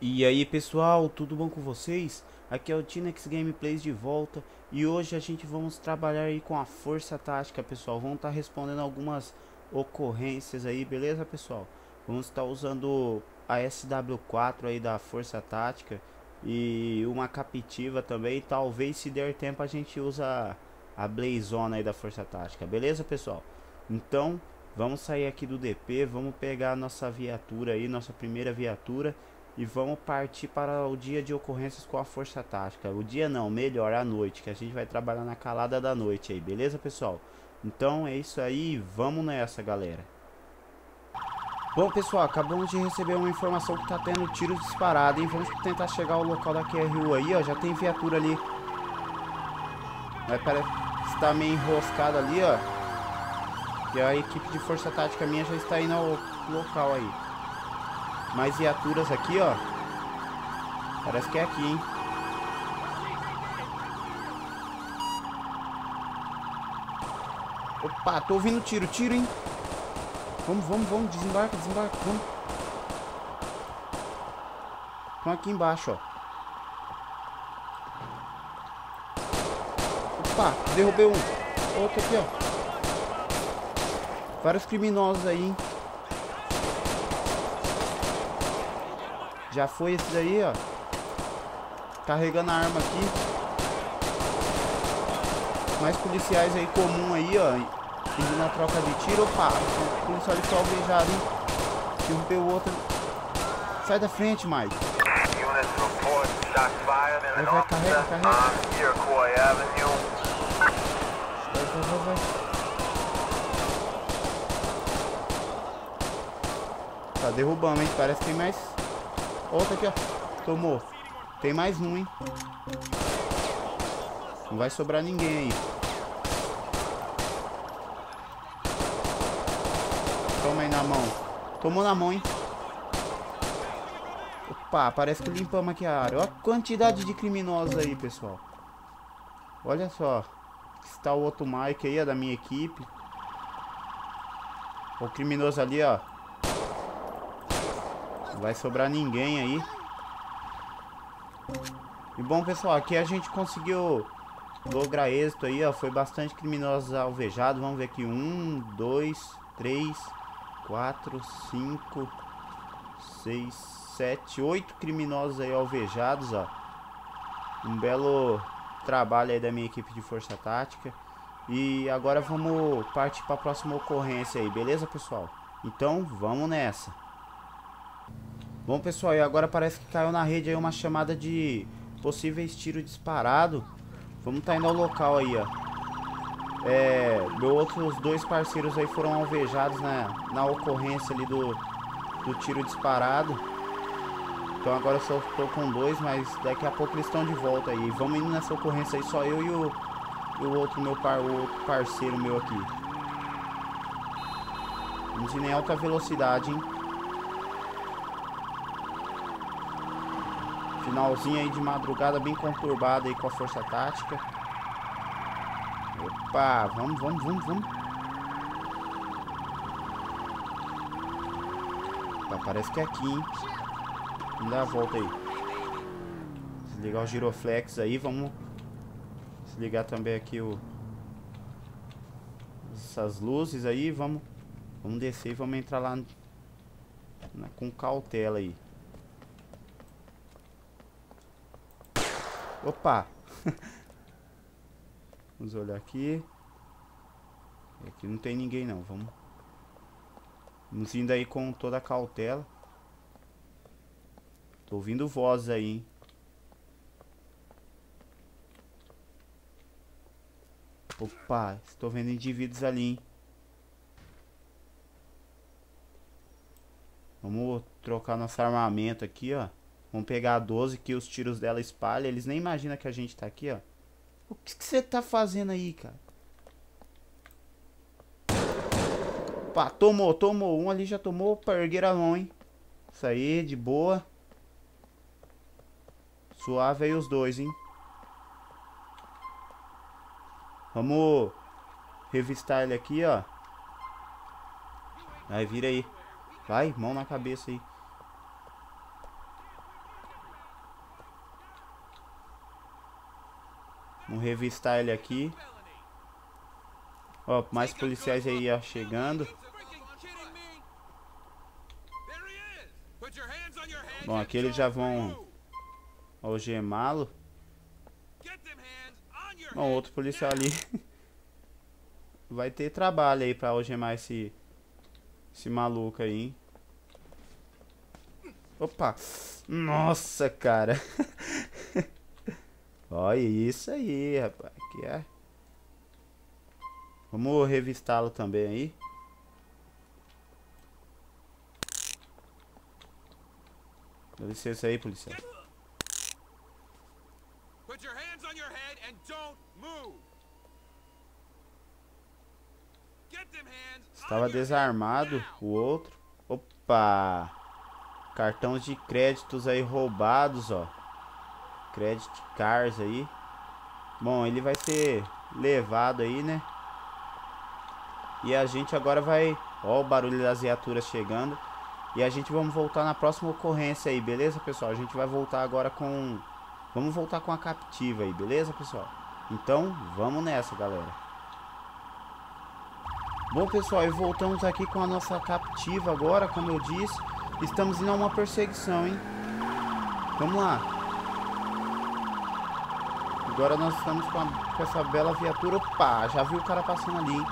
E aí pessoal, tudo bom com vocês? Aqui é o Tinex Gameplays de volta e hoje a gente vamos trabalhar aí com a força tática pessoal Vamos estar tá respondendo algumas ocorrências aí, beleza pessoal? Vamos estar tá usando a SW4 aí da força tática e uma captiva também Talvez se der tempo a gente usa a Blazona aí da força tática, beleza pessoal? Então vamos sair aqui do DP, vamos pegar nossa viatura aí, nossa primeira viatura e vamos partir para o dia de ocorrências com a força tática. O dia não, melhor a noite, que a gente vai trabalhar na calada da noite aí, beleza, pessoal? Então é isso aí, vamos nessa, galera. Bom, pessoal, acabamos de receber uma informação que tá tendo tiros disparados, hein? Vamos tentar chegar ao local da QRU aí, ó. Já tem viatura ali. Mas parece que está meio enroscado ali, ó. E a equipe de força tática minha já está indo ao local aí. Mais viaturas aqui, ó. Parece que é aqui, hein? Opa, tô ouvindo tiro, tiro, hein? Vamos, vamos, vamos, desembarca, desembarca, vamos. Estão aqui embaixo, ó. Opa, derrubei um. Outro aqui, ó. Vários criminosos aí, hein? Já foi esse daí, ó. Carregando a arma aqui. Mais policiais aí comum aí, ó. Indo na troca de tiro. Opa, o policial foi alvejado, hein. Derrubei o outro. Sai da frente, Mike. Vai, vai, carrega, carrega. Vai, vai, vai, vai. Tá derrubando, hein? Parece que tem mais Outro aqui, ó. Tomou. Tem mais um, hein? Não vai sobrar ninguém aí. Toma aí na mão. Tomou na mão, hein? Opa, parece que limpamos aqui a área. Olha a quantidade de criminosos aí, pessoal. Olha só. Está o outro Mike aí, ó, da minha equipe. O criminoso ali, ó. Não vai sobrar ninguém aí. E bom, pessoal, aqui a gente conseguiu lograr êxito aí, ó. Foi bastante criminosos alvejados. Vamos ver aqui. Um, dois, três, quatro, cinco, seis, sete, oito criminosos aí alvejados, ó. Um belo trabalho aí da minha equipe de força tática. E agora vamos partir para a próxima ocorrência aí, beleza, pessoal? Então, vamos nessa. Bom, pessoal, e agora parece que caiu na rede aí uma chamada de possíveis tiro disparado. Vamos tá indo ao local aí, ó. É, meus outros dois parceiros aí foram alvejados na, na ocorrência ali do, do tiro disparado. Então agora eu só tô com dois, mas daqui a pouco eles estão de volta aí. Vamos indo nessa ocorrência aí, só eu e o, e o outro meu par, o outro parceiro meu aqui. Vamos em alta velocidade, hein. Finalzinho aí de madrugada bem conturbado aí com a força tática. Opa, vamos, vamos, vamos, vamos. Opa, parece que é aqui, hein? Vamos dar a volta aí. Desligar o giroflex aí, vamos desligar também aqui o essas luzes aí, vamos vamos descer e vamos entrar lá na, com cautela aí. Opa! Vamos olhar aqui. Aqui não tem ninguém não, vamos... Vamos indo aí com toda a cautela. Tô ouvindo vozes aí, hein? Opa, estou vendo indivíduos ali, hein? Vamos trocar nosso armamento aqui, ó. Vamos pegar a 12 que os tiros dela espalham. Eles nem imaginam que a gente tá aqui, ó. O que você tá fazendo aí, cara? Pá, tomou, tomou. Um ali já tomou. Pergueira não, hein? Isso aí, de boa. Suave aí os dois, hein? Vamos revistar ele aqui, ó. Aí, vira aí. Vai, mão na cabeça aí. Vamos revistar ele aqui. Ó, mais policiais aí ó, chegando. Bom, aqui eles já vão algemá-lo. Bom, outro policial ali vai ter trabalho aí pra algemar esse esse maluco aí, hein? Opa! Nossa, cara! Olha isso aí, rapaz. Que é. Vamos revistá-lo também aí. Dá licença aí, policial. Put your hands on your head and don't move. Estava desarmado o outro. Opa! Cartões de créditos aí roubados, ó. Credit cars aí. Bom, ele vai ser levado aí, né? E a gente agora vai... Ó o barulho das viaturas chegando. E a gente vamos voltar na próxima ocorrência aí, beleza, pessoal? A gente vai voltar agora com... Vamos voltar com a captiva aí, beleza, pessoal? Então, vamos nessa, galera. Bom pessoal, e voltamos aqui com a nossa captiva agora, como eu disse Estamos indo a uma perseguição, hein Vamos lá Agora nós estamos com, a, com essa bela viatura Opa, já viu o cara passando ali, hein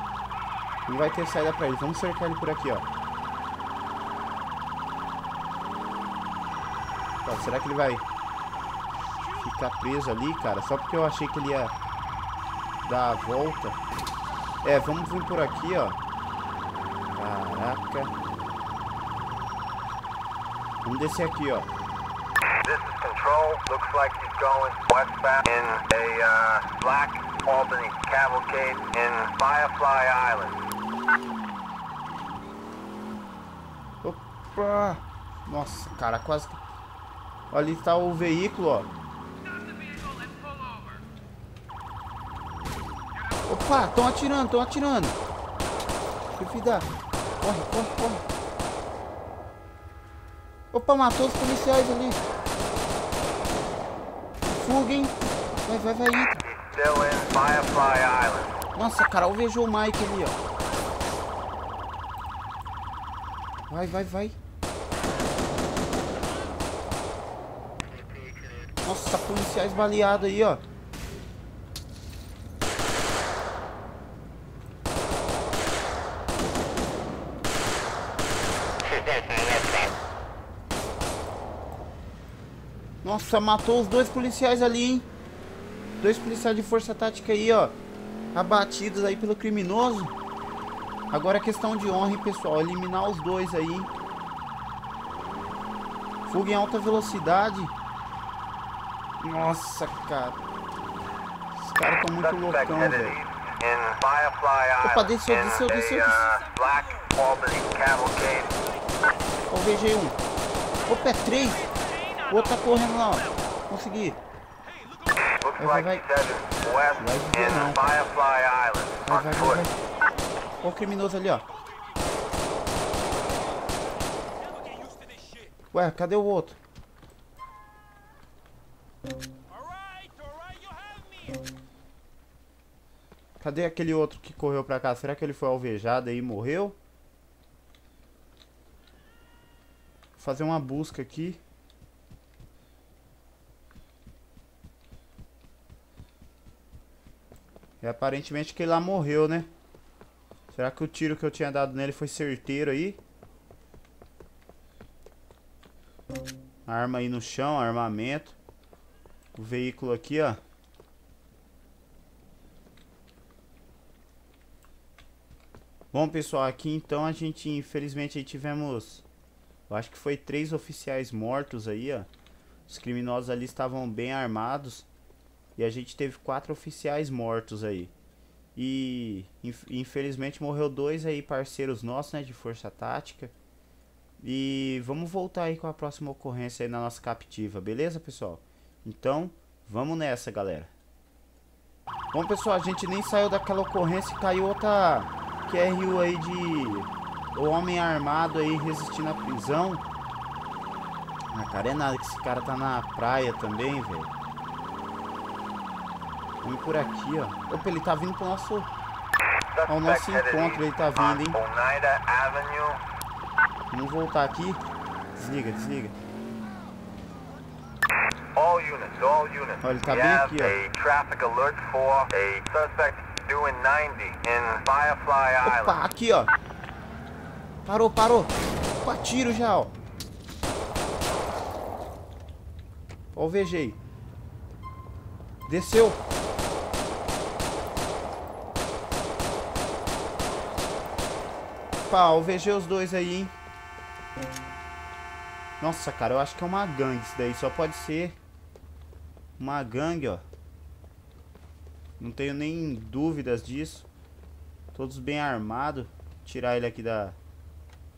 Não vai ter saída pra ele, vamos cercar ele por aqui, ó será que ele vai ficar preso ali, cara? Só porque eu achei que ele ia dar a volta é, vamos vir por aqui, ó. Caraca. Vamos descer aqui, ó. This is control. Looks like going westbound in a uh, black Albany cavalcade in Firefly Island. Opa! Nossa, cara, quase que... Ali está o veículo, ó. Opa, estão atirando, estão atirando. Que vida. Corre, corre, corre. Opa, matou os policiais ali. Fuga, hein? Vai, vai, vai. Nossa, cara, alvejou o Mike ali, ó. Vai, vai, vai. Nossa, policiais baleados aí, ó. Nossa, matou os dois policiais ali, hein? Dois policiais de força tática aí, ó. Abatidos aí pelo criminoso. Agora é questão de honra, hein, pessoal. Eliminar os dois aí. Fuga em alta velocidade. Nossa, cara. Os caras estão muito loucão, velho. Opa, desceu, desceu, desceu, desceu. OVG 1. Opa, é 3. O outro tá correndo lá, ó. Consegui. Vai, vai, vai. Vai viver não. Vai, vai, vai, vai. Olha o criminoso ali, ó. Ué, cadê o outro? Cadê aquele outro que correu pra cá? Será que ele foi alvejado e morreu? Vou fazer uma busca aqui. E aparentemente que ele lá morreu, né? Será que o tiro que eu tinha dado nele foi certeiro aí? Arma aí no chão, armamento. O veículo aqui, ó. Bom, pessoal, aqui então a gente, infelizmente, aí tivemos... Eu acho que foi três oficiais mortos aí, ó. Os criminosos ali estavam bem armados. E a gente teve quatro oficiais mortos aí. E infelizmente morreu dois aí parceiros nossos, né, de força tática. E vamos voltar aí com a próxima ocorrência aí na nossa captiva, beleza, pessoal? Então, vamos nessa, galera. Bom, pessoal, a gente nem saiu daquela ocorrência e caiu outra QRU aí de o homem armado aí resistindo à prisão. Ah, cara, é nada que esse cara tá na praia também, velho. Vamos por aqui, ó. Opa, ele tá vindo pro nosso... Ao nosso encontro ele tá vindo, hein. Vamos voltar aqui. Desliga, desliga. All units, all units. Olha, ele tá bem aqui, ó. a traffic alert for a suspect doing 90 in Firefly Island. Opa, aqui, ó. Parou, parou. Opa, tiro já, ó. Ó o VG aí. Desceu. O VG os dois aí, hein. Nossa, cara, eu acho que é uma gangue isso daí. Só pode ser uma gangue, ó. Não tenho nem dúvidas disso. Todos bem armados. Tirar ele aqui da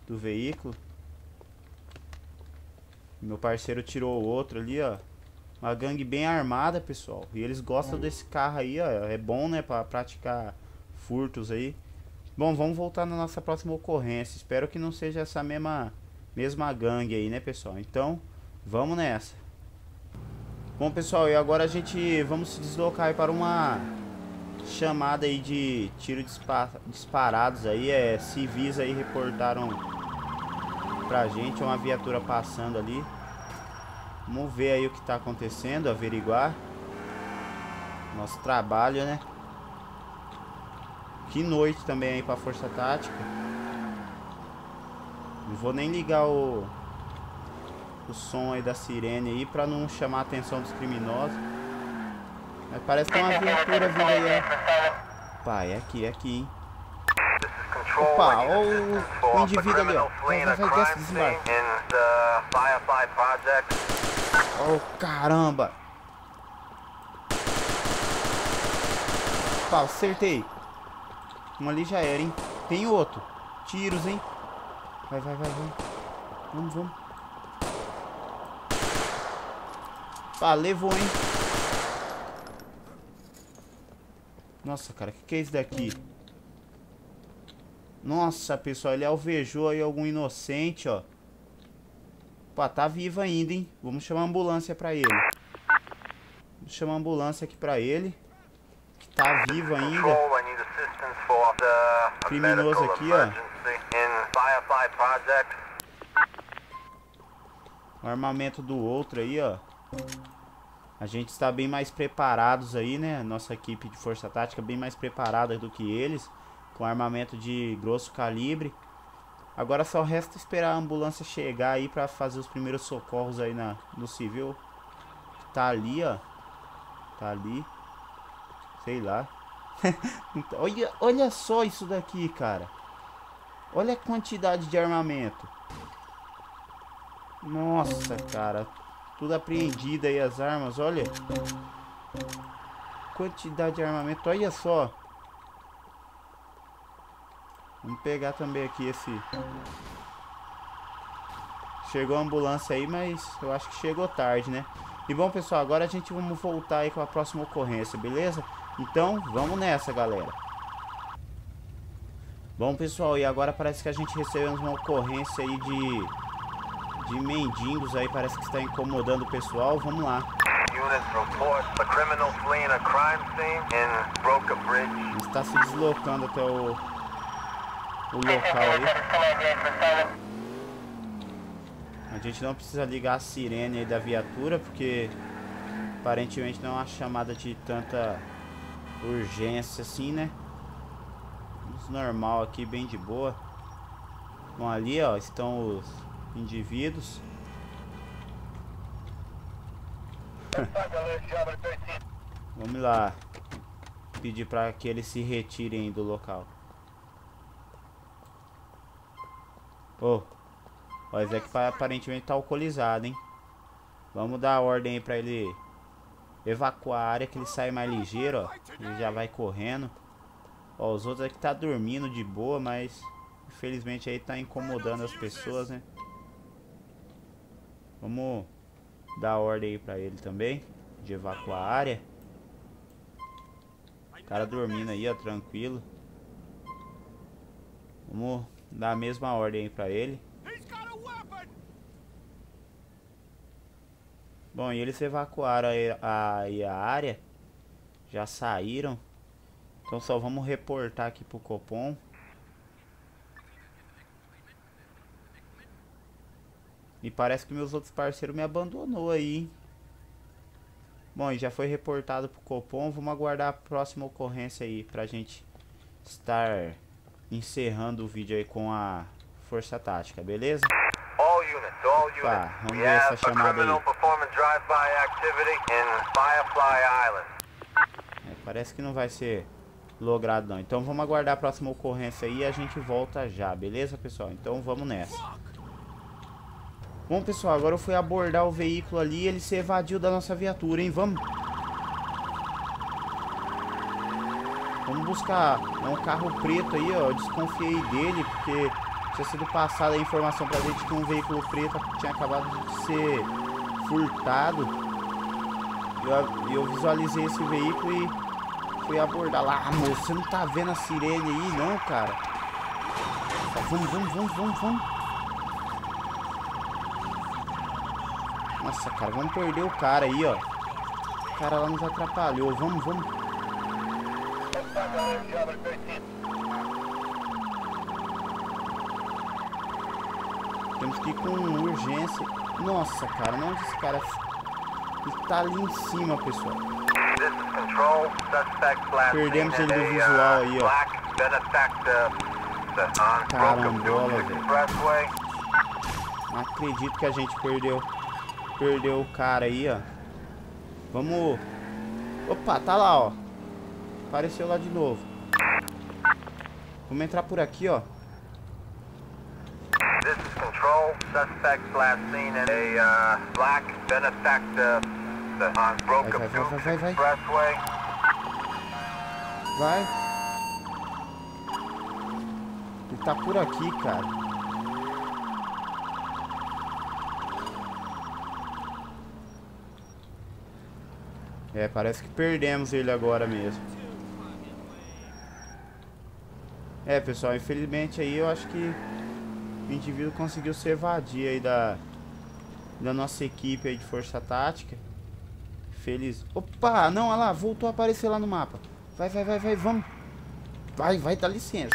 do veículo. Meu parceiro tirou o outro ali, ó. Uma gangue bem armada, pessoal. E eles gostam desse carro aí, ó. É bom, né, pra praticar furtos aí. Bom, vamos voltar na nossa próxima ocorrência. Espero que não seja essa mesma mesma gangue aí, né, pessoal? Então, vamos nessa. Bom, pessoal, e agora a gente vamos se deslocar para uma chamada aí de tiro dispa disparados aí, é civis aí reportaram pra gente uma viatura passando ali. Vamos ver aí o que tá acontecendo, averiguar. Nosso trabalho, né? Que noite também aí pra Força Tática. Não vou nem ligar o o som aí da sirene aí pra não chamar a atenção dos criminosos. Mas parece que é uma viatura vindo aí, ó. Pá, é aqui, é aqui, hein? Opa, ó o- o indivíduo ali, ó. Vai, a vai, desce, desembarca. Oh, caramba! Pá, acertei. Um ali já era, hein? Tem outro. Tiros, hein? Vai, vai, vai, vai. Vamos, vamos. Pá, levou, hein? Nossa, cara, o que, que é isso daqui? Nossa, pessoal, ele alvejou aí algum inocente, ó. Pô, tá vivo ainda, hein? Vamos chamar a ambulância pra ele. Vamos chamar a ambulância aqui pra ele. Que tá vivo ainda. Criminoso aqui, ó. O armamento do outro aí, ó. A gente está bem mais preparados aí, né? Nossa equipe de força tática bem mais preparada do que eles. Com armamento de grosso calibre. Agora só resta esperar a ambulância chegar aí pra fazer os primeiros socorros aí na, no civil. Tá ali, ó. Tá ali. Sei lá. olha, olha só isso daqui, cara. Olha a quantidade de armamento. Nossa, cara. Tudo apreendido aí as armas, olha. Quantidade de armamento, olha só. Vamos pegar também aqui esse... Chegou a ambulância aí, mas eu acho que chegou tarde, né? E bom, pessoal, agora a gente vamos voltar aí com a próxima ocorrência, beleza? Então, vamos nessa, galera. Bom, pessoal, e agora parece que a gente recebeu uma ocorrência aí de... De mendigos aí, parece que está incomodando o pessoal. Vamos lá. Está se deslocando até o, o local aí. A gente não precisa ligar a sirene aí da viatura, porque aparentemente não é uma chamada de tanta urgência assim, né? Vamos normal aqui, bem de boa. Bom, ali ó, estão os indivíduos. Vamos lá. Pedir para que eles se retirem do local. Ô. Oh, o Ezek aparentemente tá alcoolizado, hein? Vamos dar ordem aí pra ele evacuar a área que ele sai mais ligeiro, ó. Ele já vai correndo. Ó, os outros aqui tá dormindo de boa, mas infelizmente aí tá incomodando as pessoas, né? Vamos dar ordem aí pra ele também de evacuar a área. cara dormindo aí, ó, tranquilo. Vamos dar a mesma ordem aí pra ele. Bom, e eles evacuaram a, a, a área. Já saíram. Então só vamos reportar aqui pro Copom. E parece que meus outros parceiros me abandonou aí, hein? Bom, e já foi reportado pro Copom. Vamos aguardar a próxima ocorrência aí pra gente estar encerrando o vídeo aí com a Força Tática, beleza? All units, all units. Vamos ver essa chamada aí. Performing drive-by activity in Firefly Island. É, parece que não vai ser logrado não. Então vamos aguardar a próxima ocorrência aí e a gente volta já, beleza, pessoal? Então vamos nessa. Bom, pessoal, agora eu fui abordar o veículo ali ele se evadiu da nossa viatura, hein? Vamos. Vamos buscar é um carro preto aí, ó. Eu desconfiei dele porque tinha sido passada a informação pra gente que um veículo preto tinha acabado de ser furtado. Eu, eu visualizei esse veículo e fui abordar lá. Ah, moço, você não tá vendo a sirene aí, não, cara? Vamos, vamos, vamos, vamos, vamos. Nossa, cara, vamos perder o cara aí, ó. O cara lá nos atrapalhou. Vamos, vamos. Temos que ir com urgência. Nossa, cara, não onde esse cara... Ele tá ali em cima, pessoal. Perdemos ele do visual aí, ó. Carambola, velho. Não acredito que a gente perdeu perdeu o cara aí, ó. Vamos... Opa, tá lá, ó. Apareceu lá de novo. Vamos entrar por aqui, ó. Control. Suspect last seen at a uh, Black Benefactor on Broken vai, vai, vai, vai. Expressway. Vai. Ele tá por aqui, cara. É, parece que perdemos ele agora mesmo. É, pessoal, infelizmente aí eu acho que o indivíduo conseguiu se evadir aí da, da nossa equipe aí de força tática. Feliz. Opa, não, olha lá, voltou a aparecer lá no mapa. Vai, vai, vai, vai, vamos. Vai, vai, dá licença.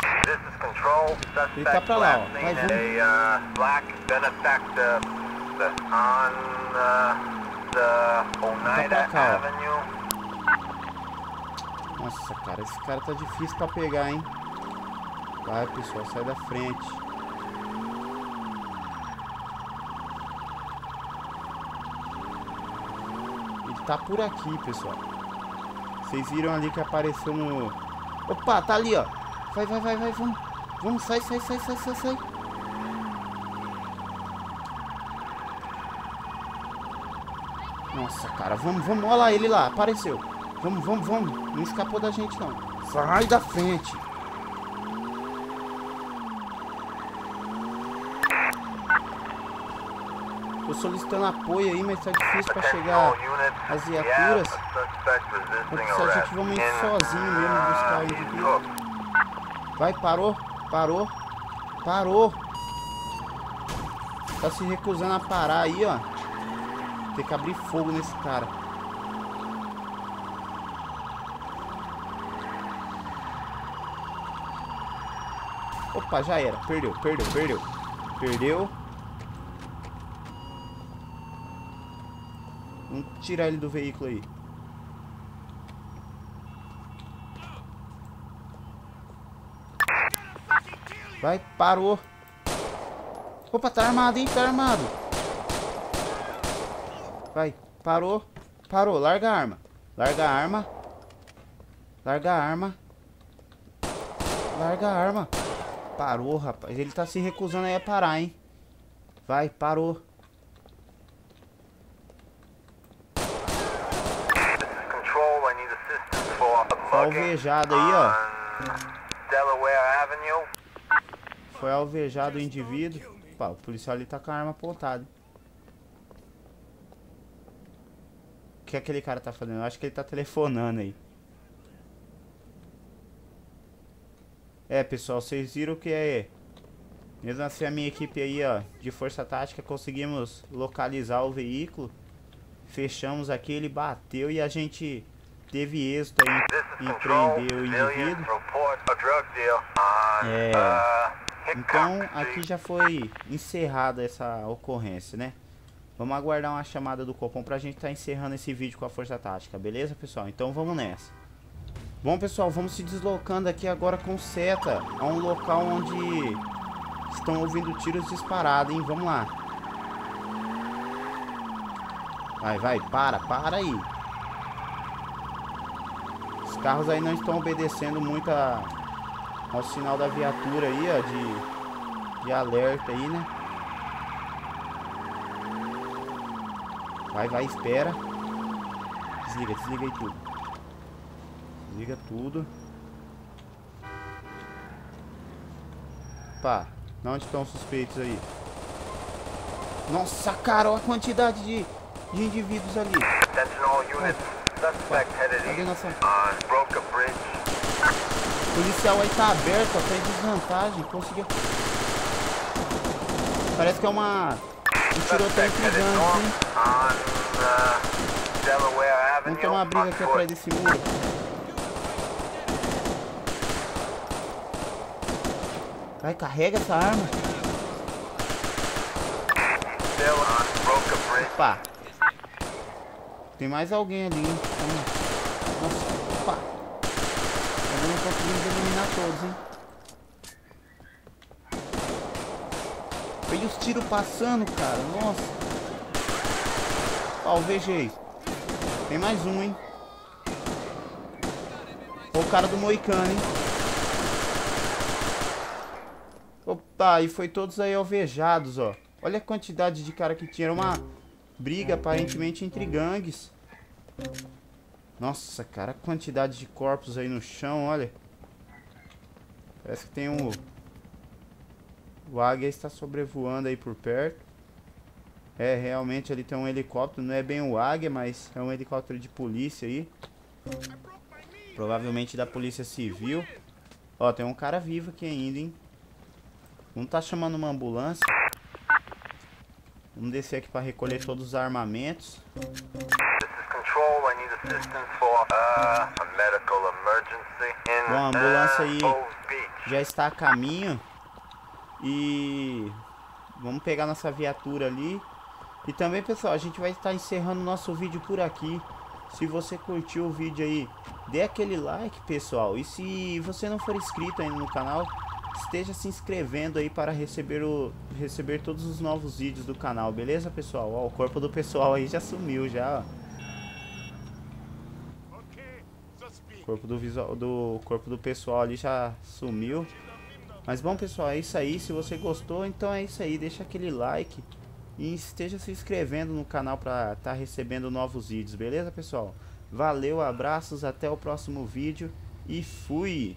Ele tá pra lá, ó. Vai, vamos. uh, Black Benefactor on uh, the Oneida pra cá, ó. Avenue. Nossa, cara, esse cara tá difícil pra pegar, hein? Vai, pessoal, sai da frente. Tá por aqui, pessoal. Vocês viram ali que apareceu no... Opa, tá ali, ó. Vai, vai, vai, vai, vamos. Vamos, sai, sai, sai, sai, sai, sai. Nossa, cara, vamos, vamos. Olha lá ele lá, apareceu. Vamos, vamos, vamos. Não escapou da gente, não. Sai da frente. Tô solicitando apoio aí, mas tá difícil pra chegar. As viaturas. resisting Se a gente vamos sozinho mesmo buscar indivíduo. Cook. Vai, parou, parou, parou. Tá se recusando a parar aí, ó. Tem que abrir fogo nesse cara. Opa, já era. Perdeu, perdeu, perdeu. Perdeu. Vamos tirar ele do veículo aí. Vai, parou. Opa, tá armado, hein? Tá armado. Vai, parou. Parou, larga a arma. Larga a arma. Larga a arma. Larga a arma. Parou, rapaz. Ele tá se recusando aí a parar, hein? Vai, parou. Control, I need assistance for a Foi bugging alvejado aí, ó. Avenue. Foi alvejado o indivíduo. Opa, o policial ali tá com a arma apontada. O que aquele cara tá fazendo? Eu acho que ele tá telefonando aí. É, pessoal, vocês viram que é... Mesmo assim, a minha equipe aí, ó, de força tática, conseguimos localizar o veículo. Fechamos aqui, ele bateu e a gente teve êxito aí em prender o indivíduo. É, então, aqui já foi encerrada essa ocorrência, né? Vamos aguardar uma chamada do Copom pra gente estar tá encerrando esse vídeo com a força tática, beleza, pessoal? Então vamos nessa. Bom, pessoal, vamos se deslocando aqui agora com seta a um local onde estão ouvindo tiros disparados, hein? Vamos lá. Vai, vai, para, para aí. Os carros aí não estão obedecendo muito a, ao sinal da viatura aí, ó, de, de alerta aí, né? Vai, vai, espera. Desliga, desliga aí tudo. Desliga tudo. Pá, onde estão os suspeitos aí? Nossa, cara, olha a quantidade de, de indivíduos ali. Cadê nossa... O policial aí tá aberto, tá em desvantagem. Conseguiu... Parece que é uma um tiroteio intrigante, hein? Vamos tomar uma briga aqui atrás desse muro. Vai, carrega essa arma. Opa. Tem mais alguém ali? Nossa, opa. Ainda não conseguimos eliminar todos, hein? Olha os tiros passando, cara. Nossa. Ó, o VG. Tem mais um, hein? o cara do Moicano, hein? Opa, e foi todos aí alvejados, ó. Olha a quantidade de cara que tinha. Era uma briga, aparentemente, entre gangues. Nossa, cara, a quantidade de corpos aí no chão, olha. Parece que tem um o águia está sobrevoando aí por perto. É, realmente ali tem um helicóptero. Não é bem o águia, mas é um helicóptero de polícia aí. Provavelmente da polícia civil. Ó, tem um cara vivo aqui ainda, hein. Não tá chamando uma ambulância. Vamos descer aqui para recolher todos os armamentos. Bom, a ambulância aí já está a caminho. E vamos pegar nossa viatura ali. E também, pessoal, a gente vai estar encerrando nosso vídeo por aqui. Se você curtiu o vídeo aí, dê aquele like, pessoal. E se você não for inscrito ainda no canal, esteja se inscrevendo aí para receber, o, receber todos os novos vídeos do canal, beleza, pessoal? Ó, o corpo do pessoal aí já sumiu, já, ó. corpo do, visual, do corpo do pessoal ali já sumiu. Mas bom pessoal, é isso aí. Se você gostou, então é isso aí. Deixa aquele like e esteja se inscrevendo no canal para estar tá recebendo novos vídeos, beleza pessoal? Valeu, abraços, até o próximo vídeo e fui!